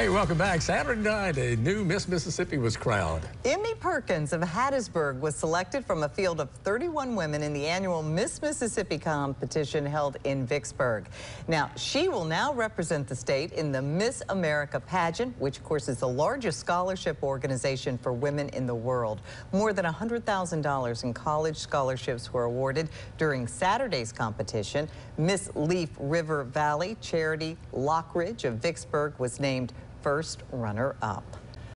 Hey, welcome back. Saturday night, a new Miss Mississippi was crowned. Emmie Perkins of Hattiesburg was selected from a field of 31 women in the annual Miss Mississippi competition held in Vicksburg. Now, she will now represent the state in the Miss America pageant, which of course is the largest scholarship organization for women in the world. More than $100,000 in college scholarships were awarded during Saturday's competition. Miss Leaf River Valley Charity Lockridge of Vicksburg was named first runner-up.